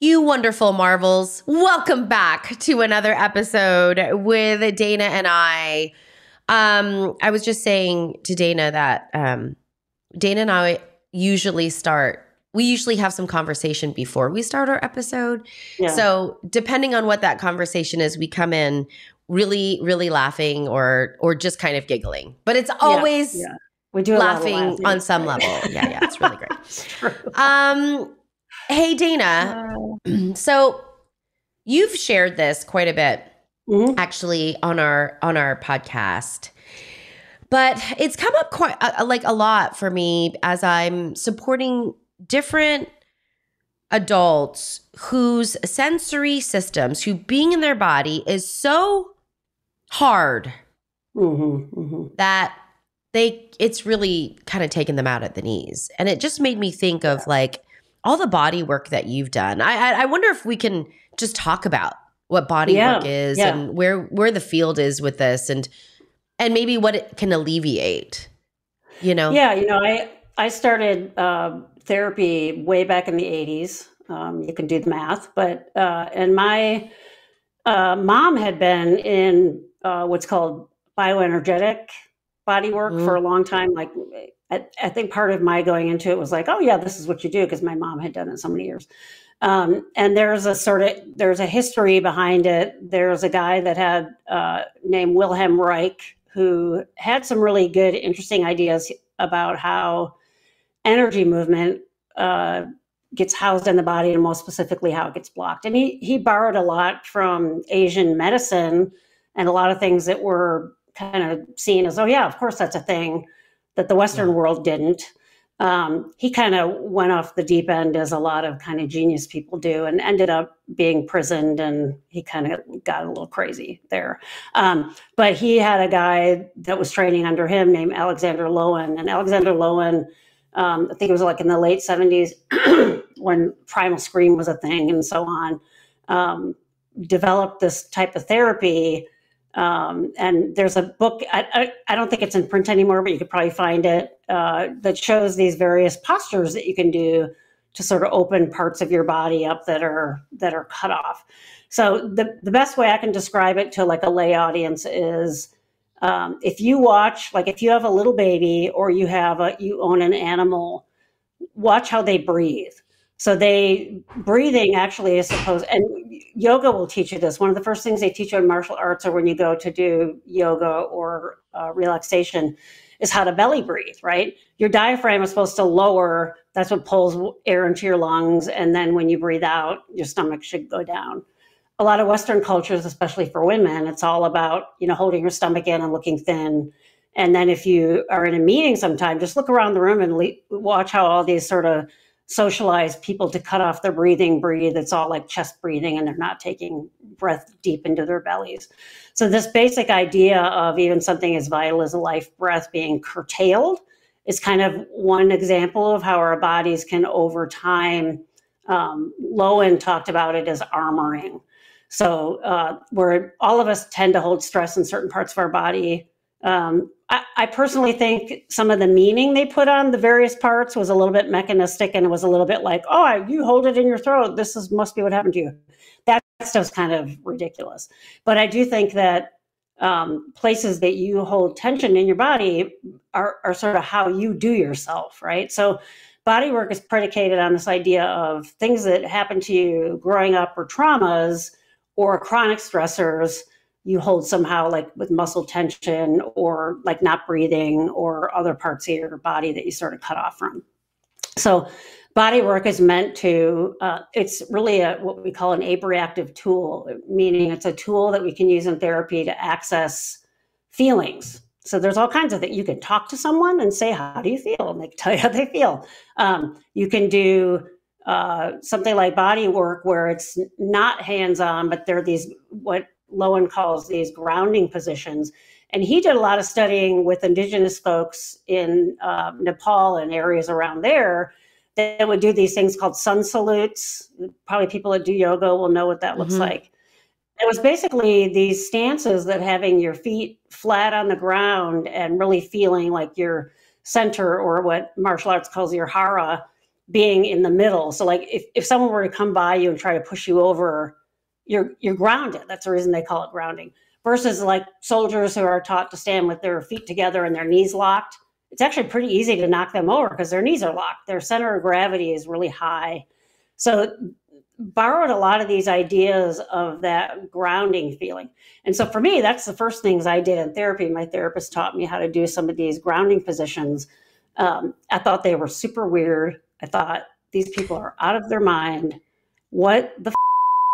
You wonderful marvels. Welcome back to another episode with Dana and I. Um, I was just saying to Dana that um, Dana and I usually start, we usually have some conversation before we start our episode. Yeah. So depending on what that conversation is, we come in really, really laughing or or just kind of giggling. But it's always yeah. We do laughing, on some level. Yeah, yeah, it's really great. It's true. Um, hey Dana, Uh, so you've shared this quite a bit mhm. actually on our on our podcast but it's come up quite uh, like a lot for me as i'm supporting different adults whose sensory systems who being in their body is so hard Mhm, mhm. that they it's really kind of taken them out at the knees and it just made me think of like all the body work that you've done i i, I wonder if we can just talk about what body Yeah, work is yeah. and where where the field is with this and and maybe what it can alleviate you know Yeah, you know, I I started uh, therapy way back in the '80s. Um, you can do the math, but uh, and my uh, mom had been in uh, what's called bioenergetic body work for a long time. Like, I, I think part of my going into it was like, oh yeah, this is what you do because my mom had done it so many years. Um, and there's a sort of there's a history behind it. There's a guy that had uh, named Wilhelm Reich who had some really good, interesting ideas about how energy movement uh, gets housed in the body, and most specifically how it gets blocked. And he he borrowed a lot from Asian medicine and a lot of things that were kind of seen as, oh yeah, of course that's a thing that the Western world didn't. Um, he kind of went off the deep end as a lot of kind of genius people do, and ended up being prisoned, and he kind of got a little crazy there. Um, but he had a guy that was training under him named Alexander Lowen, and Alexander Lowen, um, I think it was like in the late '70s when Primal Scream was a thing, and so on. Um, developed this type of therapy. Um, and there's a book, I, I, I don't think it's in print anymore, but you could probably find it, uh, that shows these various postures that you can do to sort of open parts of your body up that are that are cut off. So the, the best way I can describe it to like a lay audience is um, if you watch, like if you have a little baby or you have a you own an animal, watch how they breathe. So they breathing actually is supposed and yoga will teach you this. One of the first things they teach you in martial arts or when you go to do yoga or uh, relaxation is how to belly breathe, right? Your diaphragm is supposed to lower, that's what pulls air into your lungs and then when you breathe out, your stomach should go down. A lot of western cultures, especially for women, it's all about, you know, holding your stomach in and looking thin. And then if you are in a meeting sometime, just look around the room and le- watch how all these sort of socialize people to cut off their breathing breathe. It's all like chest breathing and they're not taking breath deep into their bellies. So this basic idea of even something as vital as a life breath being curtailed is kind of one example of how our bodies can over time um, lowen talked about it as armoring so uh, where all of us tend to hold stress in certain parts of our body um, I, I personally think some of the meaning they put on the various parts was a little bit mechanistic and it was a little bit like, oh, you hold it in your throat. This is must be what happened to you. That stuff's kind of ridiculous. But I do think that um, places that you hold tension in your body are, are sort of how you do yourself, right? So body work is predicated on this idea of things that happen to you growing up or traumas or chronic stressors you hold somehow like with muscle tension or like not breathing or other parts of your body that you sort of cut off from. So body work is meant to uh, it's really a, what we call an abreactive tool meaning it's a tool that we can use in therapy to access feelings. So there's all kinds of that you can talk to someone and say how do you feel? And they can tell you how they feel. Um, you can do uh, something like body work where it's not hands-on but there are these what Lowen calls these grounding positions. And he did a lot of studying with indigenous folks in uh, Nepal and areas around there that would do these things called sun salutes. Probably people that do yoga will know what that looks Mhm. like. It was basically these stances that having your feet flat on the ground and really feeling like your center or what martial arts calls your hara being in the middle. So like if, if someone were to come by you and try to push you over, you're you're grounded. That's the reason they call it grounding. Versus like soldiers who are taught to stand with their feet together and their knees locked. It's actually pretty easy to knock them over because their knees are locked. Their center of gravity is really high. So borrowed a lot of these ideas of that grounding feeling. And so for me, that's the first things I did in therapy. My therapist taught me how to do some of these grounding positions. Um, I thought they were super weird. I thought these people are out of their mind. What the? F-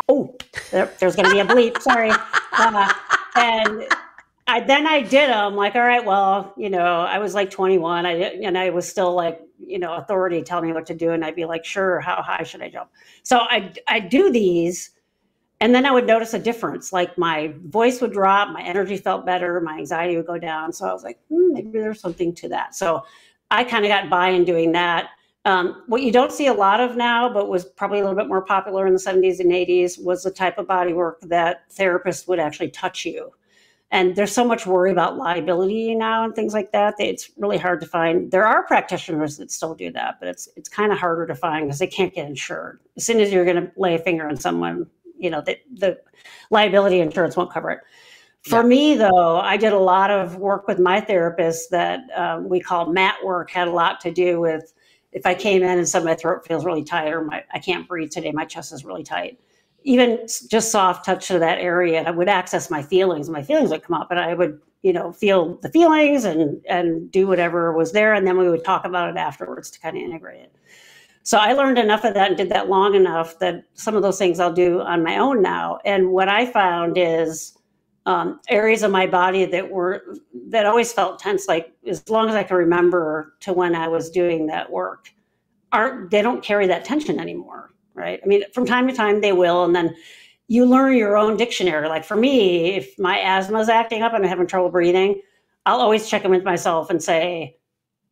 oh, there, there's going to be a bleep. Sorry. Uh, and I then I did them. Like, all right, well, you know, I was like 21. I and I was still like, you know, authority telling me what to do, and I'd be like, sure, how high should I jump? So I I do these, and then I would notice a difference. Like my voice would drop, my energy felt better, my anxiety would go down. So I was like, hmm, maybe there's something to that. So I kind of got by in doing that. Um, what you don't see a lot of now, but was probably a little bit more popular in the 70s and 80s, was the type of body work that therapists would actually touch you. And there's so much worry about liability now and things like that. that It's really hard to find. There are practitioners that still do that, but it's it's kind of harder to find because they can't get insured. As soon as you're going to lay a finger on someone, you know the, the liability insurance won't cover it. For Yeah. me, though, I did a lot of work with my therapist that um, we call mat work. Had a lot to do with if I came in and said my throat feels really tight or my I can't breathe today, my chest is really tight. Even just soft touch to that area, I would access my feelings. My feelings would come up, and I would, you know, feel the feelings and and do whatever was there, and then we would talk about it afterwards to kind of integrate it. So I learned enough of that and did that long enough that some of those things I'll do on my own now. And what I found is um, areas of my body that were that always felt tense, like as long as I can remember to when I was doing that work, aren't they don't carry that tension anymore, right? I mean, from time to time they will, and then you learn your own dictionary. Like for me, if my asthma is acting up and I'm having trouble breathing, I'll always check in with myself and say,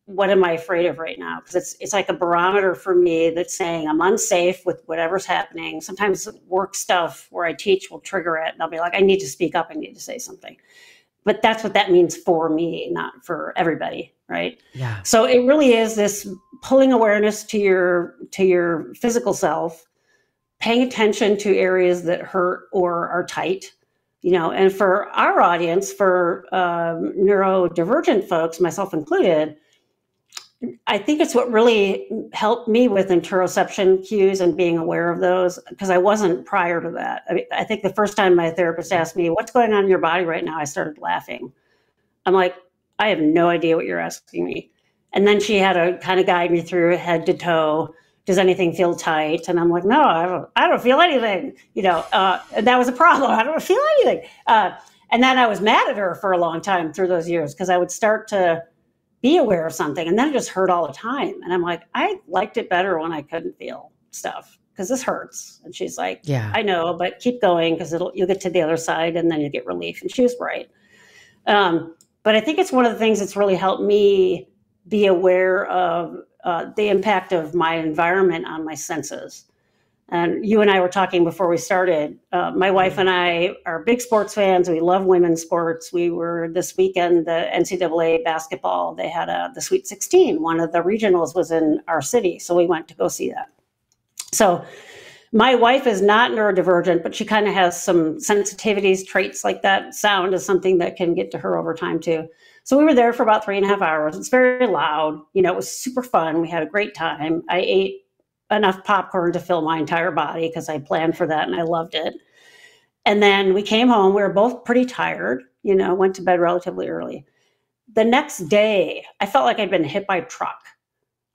what am I afraid of right now? Because it's it's like a barometer for me that's saying I'm unsafe with whatever's happening. Sometimes work stuff where I teach will trigger it, and I'll be like, I need to speak up. I need to say something. But that's what that means for me, not for everybody, right? Yeah. So it really is this pulling awareness to your to your physical self, paying attention to areas that hurt or are tight, you know. And for our audience, for um, neurodivergent folks, myself included, I think it's what really helped me with interoception cues and being aware of those because I wasn't prior to that. I, mean, I think the first time my therapist asked me, What's going on in your body right now? I started laughing. I'm like, I have no idea what you're asking me. And then she had to kind of guide me through head to toe. Does anything feel tight? And I'm like, no, I don't, I don't feel anything. You know, uh, and that was a problem. I don't feel anything. Uh, and then I was mad at her for a long time through those years because I would start to be aware of something and then it just hurt all the time. And I'm like, I liked it better when I couldn't feel stuff because this hurts. And she's like, Yeah. I know, but keep going because it'll you'll get to the other side and then you get relief. And she was right. Um, but I think it's one of the things that's really helped me be aware of uh, the impact of my environment on my senses. And you and I were talking before we started. Uh, my wife and I are big sports fans. We love women's sports. We were this weekend the NCAA basketball. They had a the Sweet 16. One of the regionals was in our city, so we went to go see that. So my wife is not neurodivergent, but she kind of has some sensitivities, traits like that. Sound is something that can get to her over time too. So we were there for about three and a half hours. It's very loud. You know, it was super fun. We had a great time. I ate enough popcorn to fill my entire body because I planned for that and I loved it. And then we came home. We were both pretty tired, you know, went to bed relatively early. The next day, I felt like I'd been hit by a truck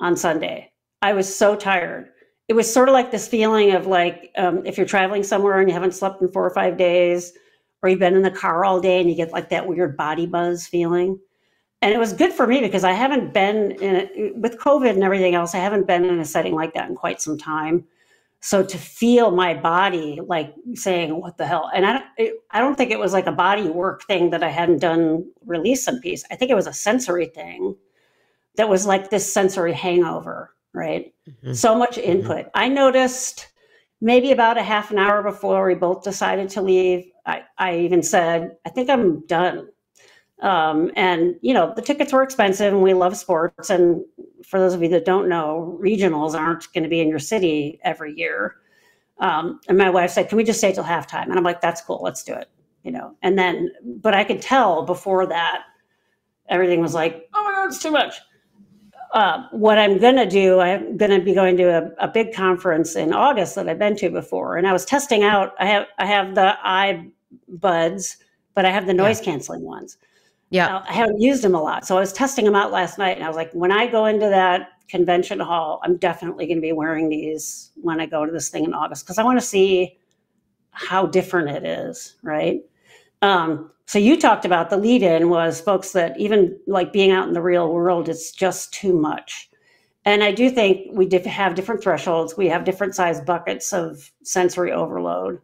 on Sunday. I was so tired. It was sort of like this feeling of like um, if you're traveling somewhere and you haven't slept in four or five days, or you've been in the car all day and you get like that weird body buzz feeling. And it was good for me because I haven't been in it with COVID and everything else. I haven't been in a setting like that in quite some time. So to feel my body like saying, "What the hell?" and I don't, it, I don't think it was like a body work thing that I hadn't done release some piece. I think it was a sensory thing that was like this sensory hangover right? Mm-hmm. So much mm-hmm. input. Mm-hmm. I noticed maybe about a half an hour before we both decided to leave, I, I even said, I think I'm done. Um, and, you know, the tickets were expensive and we love sports. And for those of you that don't know, regionals aren't going to be in your city every year. Um, and my wife said, Can we just stay till halftime? And I'm like, That's cool. Let's do it. You know, and then, but I could tell before that, everything was like, Oh my God, it's too much. Uh, what I'm going to do, I'm going to be going to a, a, big conference in August that I've been to before, and I was testing out. I have I have the eye buds, but I have the noise yeah. canceling ones. Yeah, I haven't used them a lot, so I was testing them out last night, and I was like, when I go into that convention hall, I'm definitely going to be wearing these when I go to this thing in August because I want to see how different it is, right? Um, so you talked about the lead in was folks that even like being out in the real world is just too much. And I do think we have different thresholds. We have different size buckets of sensory overload.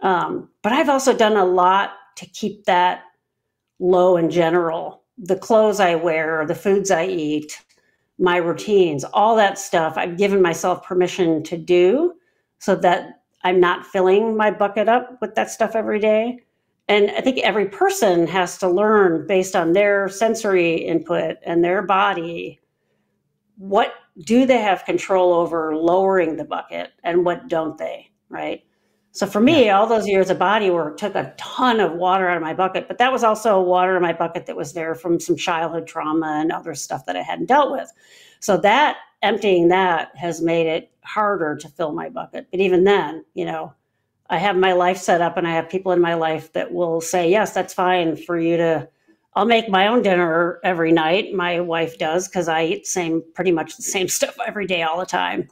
Um, but I've also done a lot to keep that low in general. The clothes I wear, the foods I eat, my routines, all that stuff, I've given myself permission to do so that I'm not filling my bucket up with that stuff every day and I think every person has to learn based on their sensory input and their body what do they have control over lowering the bucket and what don't they, right? So for me, yeah. all those years of body work took a ton of water out of my bucket, but that was also water in my bucket that was there from some childhood trauma and other stuff that I hadn't dealt with. So that emptying that has made it harder to fill my bucket. But even then, you know, I have my life set up and I have people in my life that will say, yes, that's fine for you to. I'll make my own dinner every night. My wife does because I eat same pretty much the same stuff every day all the time.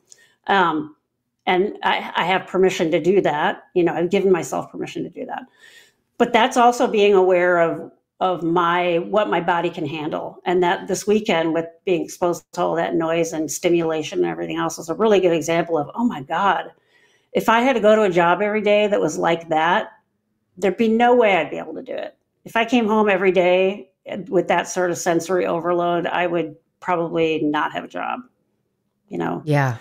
Um, and I, I have permission to do that. You know, I've given myself permission to do that. But that's also being aware of of my what my body can handle. And that this weekend with being exposed to all that noise and stimulation and everything else is a really good example of, oh my God, if I had to go to a job every day that was like that, there'd be no way I'd be able to do it. If I came home every day with that sort of sensory overload, I would probably not have a job. You know? Yeah.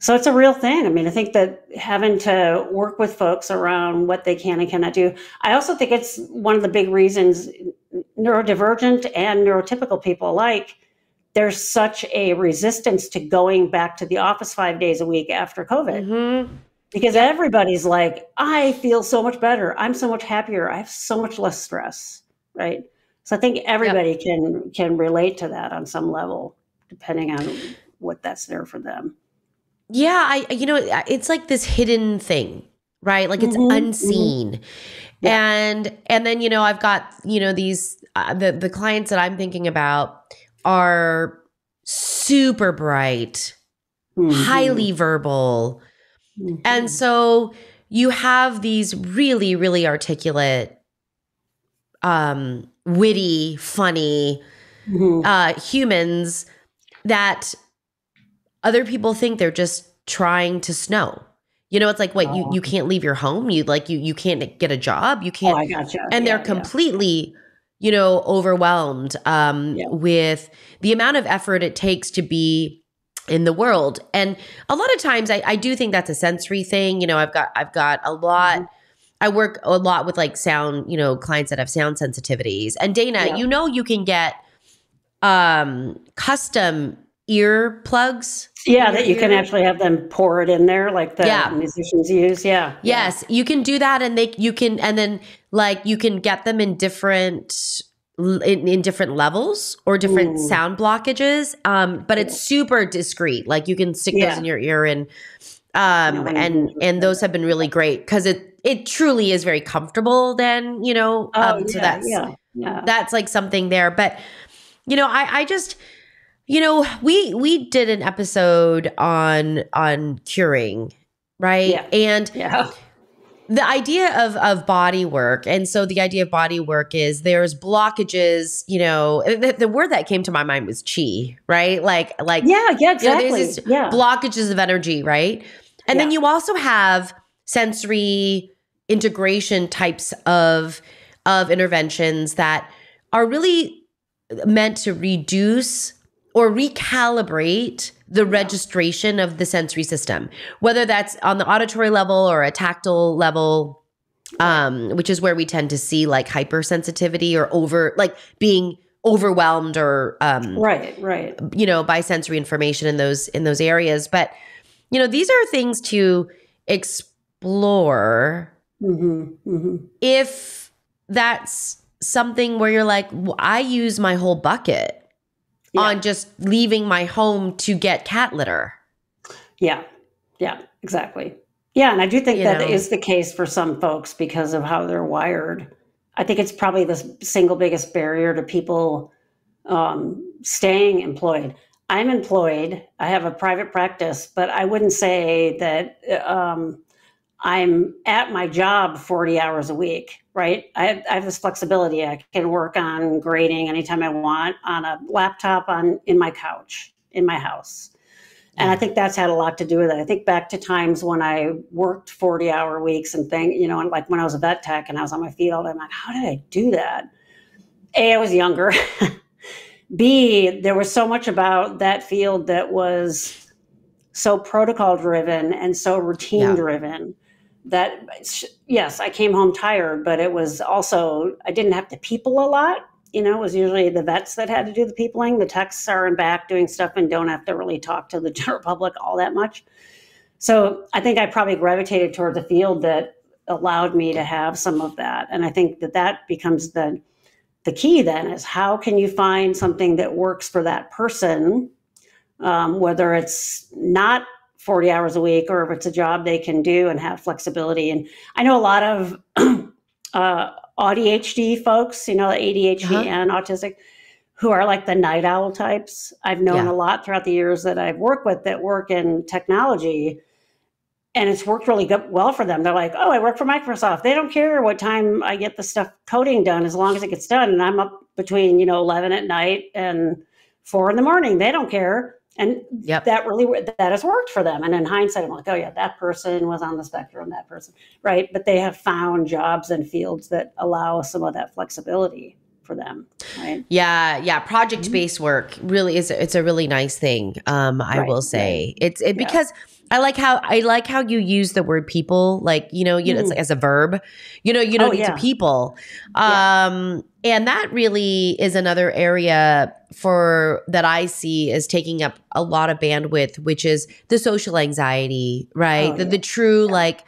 So it's a real thing. I mean, I think that having to work with folks around what they can and cannot do. I also think it's one of the big reasons neurodivergent and neurotypical people alike there's such a resistance to going back to the office five days a week after COVID. Mm-hmm because everybody's like, I feel so much better. I'm so much happier. I have so much less stress, right? So I think everybody yep. can can relate to that on some level, depending on what that's there for them. Yeah, I you know it's like this hidden thing, right? Like it's mm-hmm, unseen. Mm-hmm. Yeah. And and then you know I've got you know these uh, the the clients that I'm thinking about are super bright, mm-hmm. highly verbal, Mm-hmm. And so you have these really, really articulate, um, witty, funny mm-hmm. uh, humans that other people think they're just trying to snow. You know, it's like what oh. you you can't leave your home. You like you you can't get a job. You can't. Oh, I gotcha. And yeah, they're completely, yeah. you know, overwhelmed um, yeah. with the amount of effort it takes to be in the world. And a lot of times I, I do think that's a sensory thing. You know, I've got I've got a lot mm-hmm. I work a lot with like sound, you know, clients that have sound sensitivities. And Dana, you know you can get um custom ear plugs. Yeah, that you ear. can actually have them pour it in there like the yeah. musicians use. Yeah. Yes, yeah. you can do that and they you can and then like you can get them in different in, in different levels or different Ooh. sound blockages. Um, but it's super discreet. Like you can stick yeah. those in your ear and um and and those have been really great because it it truly is very comfortable then you know oh, um so that's yeah. that's like something there but you know i i just you know we we did an episode on on curing right yeah. and yeah the idea of of body work and so the idea of body work is there's blockages you know the, the word that came to my mind was chi right like like yeah yeah exactly you know, yeah. blockages of energy right and yeah. then you also have sensory integration types of of interventions that are really meant to reduce or recalibrate the registration of the sensory system, whether that's on the auditory level or a tactile level, um, which is where we tend to see like hypersensitivity or over, like being overwhelmed or um, right, right, you know, by sensory information in those in those areas. But you know, these are things to explore hmm hmm if that's something where you're like, "Well, I use my whole bucket Yeah. on just leaving my home to get cat litter. Yeah, yeah, exactly. Yeah, and I do think You that know. is the case for some folks because of how they're wired. I think it's probably the single biggest barrier to people um, staying employed. I'm employed. I have a private practice, but I wouldn't say that um, I'm at my job 40 hours a week, right? I have, I have this flexibility. I can work on grading anytime I want on a laptop on in my couch in my house. And I mm. think that's had a lot to do with it. I think back to times when I worked 40 hour weeks and thing, you know, and like when I was a vet tech and I was on my field, I'm like, how did I do that? A, I was younger. B, there was so much about that field that was so protocol driven and so routine Yeah. That yes, I came home tired, but it was also I didn't have to people a lot. You know, it was usually the vets that had to do the peopling. The techs are in back doing stuff and don't have to really talk to the general public all that much. So I think I probably gravitated towards a field that allowed me to have some of that, and I think that that becomes the the key. Then is how can you find something that works for that person, um, whether it's not 40 hours a week or if it's a job they can do and have flexibility. And I know a lot of uh, ADHD folks, you know, ADHD Uh-huh. and autistic, who are like the night owl types. I've known Yeah. a lot throughout the years that I've worked with that work in technology. And it's worked really good, well for them. They're like, oh, I work for Microsoft. They don't care what time I get the stuff coding done as long as it gets done. And I'm up between, you know, 11 at night and four in the morning. They don't care. And Yep. that really that has worked for them. And in hindsight, I'm like, oh yeah, that person was on the spectrum, that person, right? But they have found jobs and fields that allow some of that flexibility for them, right? Yeah, yeah. Project based work really is it's a really nice thing. Um, I Right, will say it's it Yeah. because I like how I like how you use the word people, like you know, you know, it's Mhm. as a verb. You know, you don't Oh, need yeah. to people. Yeah. Um, and that really is another area for that I see is taking up a lot of bandwidth, which is the social anxiety, right? Oh, the, yeah. the true like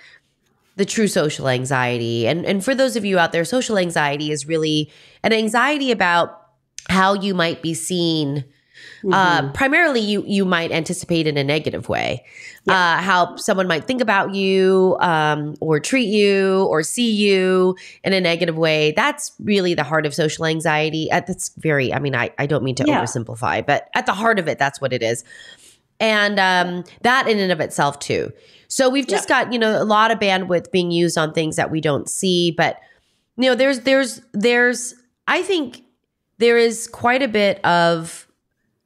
the true social anxiety. And and for those of you out there, social anxiety is really an anxiety about how you might be seen. Uh, Mhm. primarily, you you might anticipate in a negative way, uh, how someone might think about you, um, or treat you, or see you in a negative way. That's really the heart of social anxiety. Uh, that's very. I mean, I I don't mean to Yeah. oversimplify, but at the heart of it, that's what it is and um, that in and of itself too. So we've just got you know a lot of bandwidth being used on things that we don't see, but you know there's there's there's I think there is quite a bit of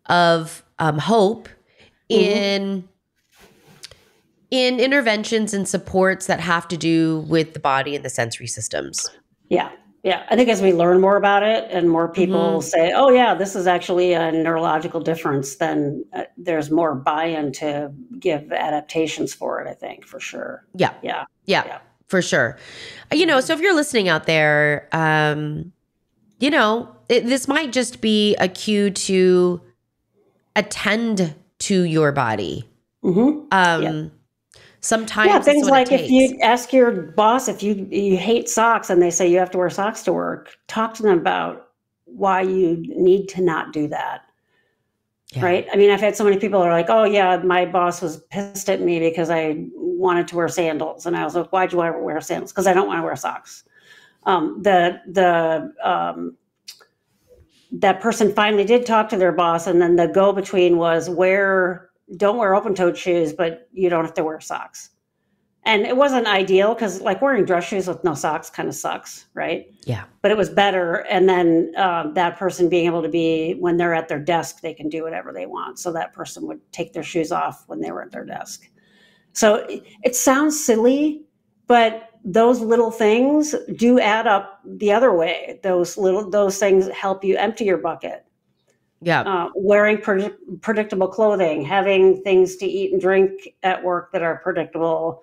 of um, hope in in interventions and supports that have to do with the body and the sensory systems. Yeah. Yeah. I think as we learn more about it and more people Mhm. say, oh, yeah, this is actually a neurological difference, then uh, there's more buy in to give adaptations for it, I think, for sure. Yeah. Yeah. Yeah, Yeah. for sure. You know, so if you're listening out there, um, you know, it, this might just be a cue to attend to your body. hmm Um. Sometimes yeah, things like if you ask your boss if you you hate socks and they say you have to wear socks to work, talk to them about why you need to not do that. Yeah. Right? I mean, I've had so many people who are like, "Oh yeah, my boss was pissed at me because I wanted to wear sandals," and I was like, "Why do you want to wear sandals?" Because I don't want to wear socks. Um, the the um, that person finally did talk to their boss, and then the go between was wear don't wear open toed shoes, but you don't have to wear socks. And it wasn't ideal because like wearing dress shoes with no socks kind of sucks, right? Yeah. But it was better. And then um, that person being able to be when they're at their desk, they can do whatever they want. So that person would take their shoes off when they were at their desk. So it, it sounds silly, but those little things do add up the other way. Those little those things help you empty your bucket Yeah. uh, wearing predi- predictable clothing, having things to eat and drink at work that are predictable.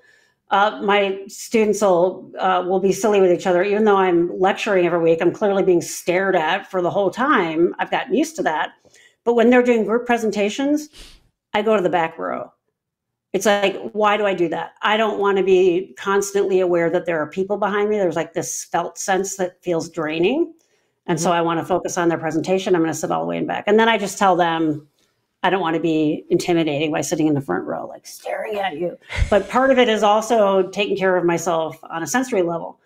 Uh, my students will uh, will be silly with each other, even though I'm lecturing every week. I'm clearly being stared at for the whole time. I've gotten used to that. But when they're doing group presentations, I go to the back row. It's like, why do I do that? I don't want to be constantly aware that there are people behind me. There's like this felt sense that feels draining. And so mm-hmm. I want to focus on their presentation. I'm going to sit all the way in back. And then I just tell them, I don't want to be intimidating by sitting in the front row, like staring at you. But part of it is also taking care of myself on a sensory level.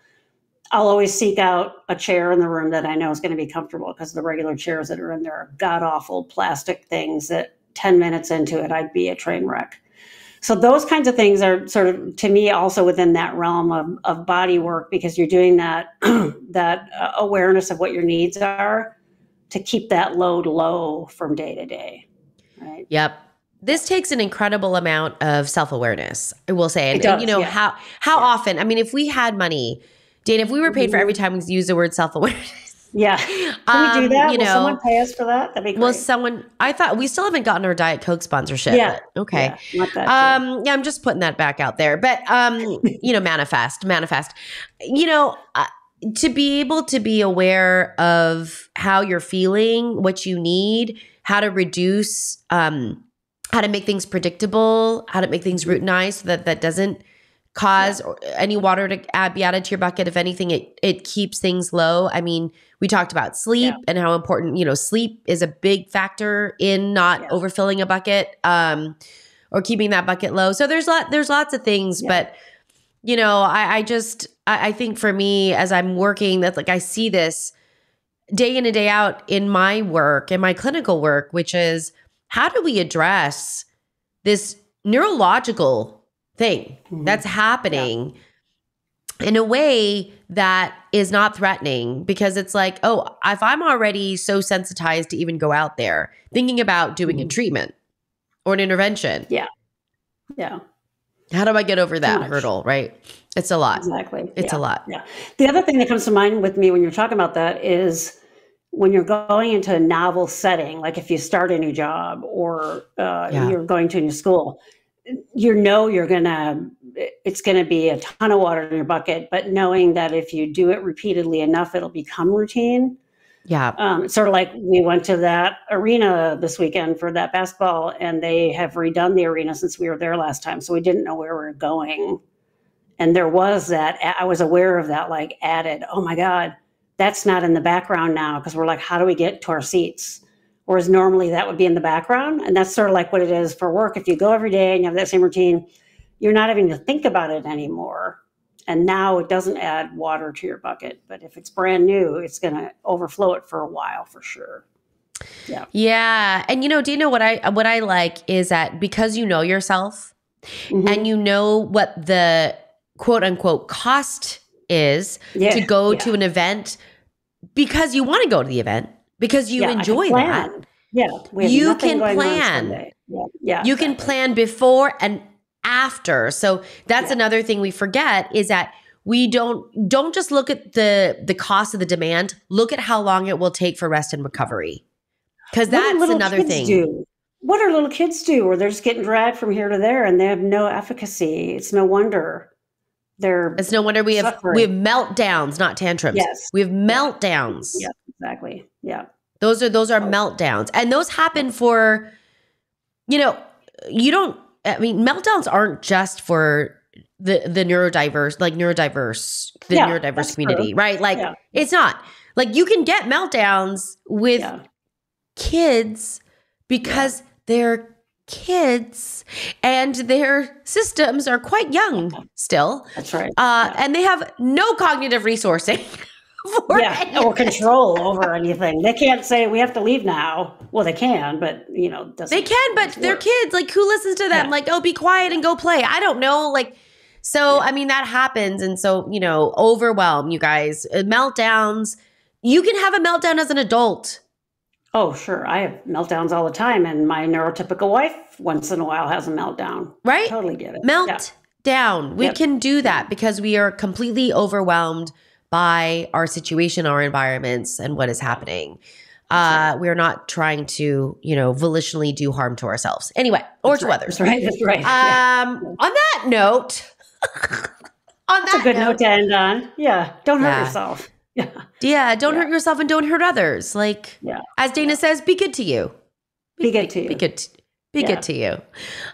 I'll always seek out a chair in the room that I know is going to be comfortable because the regular chairs that are in there are god awful plastic things that 10 minutes into it, I'd be a train wreck. So those kinds of things are sort of to me also within that realm of, of body work because you're doing that that uh, awareness of what your needs are to keep that load low from day to day. Right. Yep. This takes an incredible amount of self awareness, I will say. And, It and you know, yeah. how how often, I mean, if we had money, Dana, if we were paid for every time we use the word self-awareness, Yeah. Can we um, do that? you Will know, someone pay us for that? That'd be great. well, someone I thought we still haven't gotten our Diet Coke sponsorship. Yeah. okay. Yeah. Um, yeah, I'm just putting that back out there. But um, you know, manifest, manifest. You know, uh, to be able to be aware of how you're feeling, what you need, how to reduce, um, how to make things predictable, how to make things routinized so that that doesn't cause or any water to add, be added to your bucket. If anything, it it keeps things low. I mean, we talked about sleep Yeah. and how important you know sleep is a big factor in not Yeah. overfilling a bucket. Um, or keeping that bucket low. So there's lot there's lots of things, Yeah. but you know, I, I just I, I think for me as I'm working, that like I see this day in and day out in my work, in my clinical work, which is how do we address this neurological thing Mhm. that's happening in a way that is not threatening because it's like, oh, if I'm already so sensitized to even go out there, thinking about doing a Mhm. treatment or an intervention, yeah. Yeah. How do I get over that hurdle, right? It's a lot. Exactly. It's yeah. a lot. Yeah. The other thing that comes to mind with me when you're talking about that is when you're going into a novel setting, like if you start a new job or uh, Yeah. you're going to a new school, you know you're gonna it's gonna be a ton of water in your bucket, but knowing that if you do it repeatedly enough, it'll become routine. Yeah. Um, sort of like we went to that arena this weekend for that basketball, and they have redone the arena since we were there last time, so we didn't know where we were going. And there was that, I was aware of that, like added, oh my God, that's not in the background now, because we're like, how do we get to our seats? Whereas normally that would be in the background. And that's sort of like what it is for work. If you go every day and you have that same routine, you're not having to think about it anymore. And now it doesn't add water to your bucket. But if it's brand new, it's going to overflow it for a while for sure. Yeah. Yeah. And you know, do you know what I what I like is that because you know yourself Mhm. and you know what the quote unquote cost is Yeah, to go yeah. to an event because you want to go to the event, because you Yeah, enjoy that. Yeah, You can plan. Yeah, yeah, you can plan before and after so that's Yeah. another thing we forget is that we don't don't just look at the the cost of the demand look at how long it will take for rest and recovery because that's another thing Do? What do little kids do where they're just getting dragged from here to there and they have no efficacy? It's no wonder they're it's no wonder we have we have meltdowns not tantrums yes, we have meltdowns Yeah. exactly. Yeah, those are those are Oh. meltdowns. And those happen for you know you don't i mean meltdowns aren't just for the the neurodiverse like neurodiverse the Yeah, neurodiverse community right? Like Yeah. it's not. Like you can get meltdowns with yeah, kids because they're kids and their systems are quite young still. That's right. uh, and they have no cognitive resourcing for yeah, or control over anything. They can't say we have to leave now. Well, they can, but you know, doesn't They can, but they're kids. Like, who listens to them? Yeah. Like, oh, be quiet and go play. I don't know. Like, so, Yeah. I mean, that happens. And so, you know, overwhelm, you guys. Uh, Meltdowns. You can have a meltdown as an adult. Oh, sure. I have meltdowns all the time, and my neurotypical wife once in a while has a meltdown. Right? Totally get it. Melt Yeah. down. We Yep. can do that because we are completely overwhelmed by our situation, our environments, and what is happening. Uh, we're not trying to, you know, volitionally do harm to ourselves anyway, or That's to right. others. That's right. That's right. Yeah. Um, on that note, on That's a that good note, note to end on. Yeah. Don't hurt yourself. Yeah. yeah, don't Yeah. hurt yourself and don't hurt others. Like, Yeah. as Dana says, be good to you. Be good to you. Be good. To, be Yeah. good to you.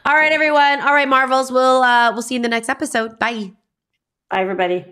All right, everyone. All right, Marvels. We'll uh, we'll see you in the next episode. Bye. Bye, everybody.